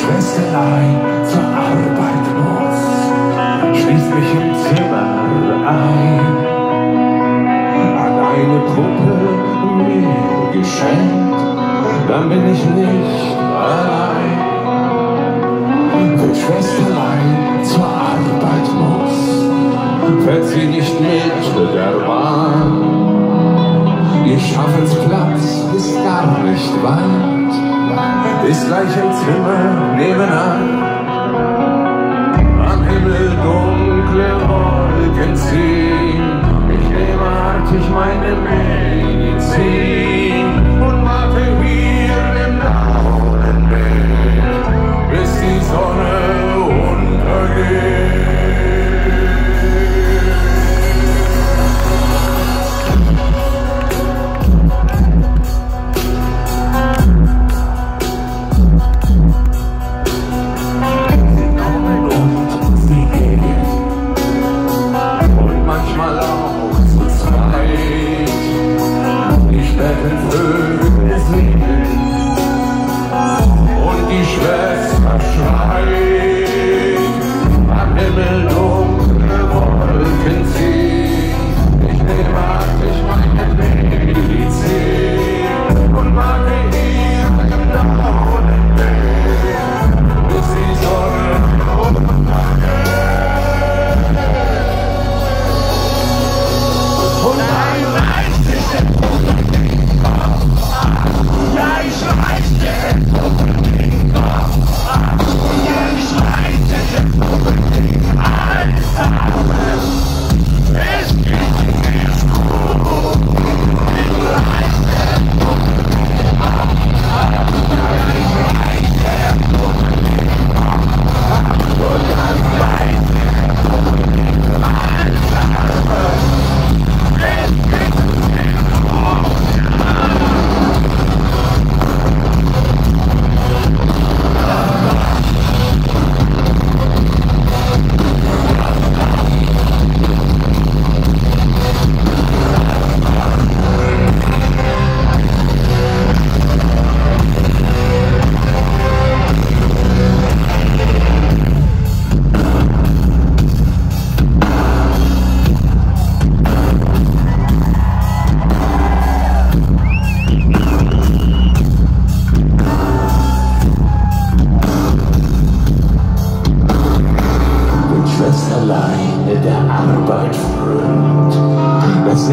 Schwesterlein zur Arbeit muss, schließt mich im Zimmer ein. Hat eine Puppe mir geschenkt, dann bin ich nicht allein. Wenn Schwesterlein zur Arbeit muss, fährt sie nicht mit der Bahn. Ihr Schaffensplatz ist gar nicht weit ist gleich im Zimmer nebenan. Am Himmel dunkle and.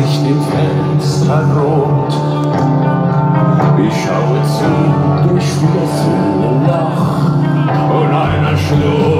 Gesicht im Fenster rot. Ich schaue zu durch das Loch und einer Schlucht.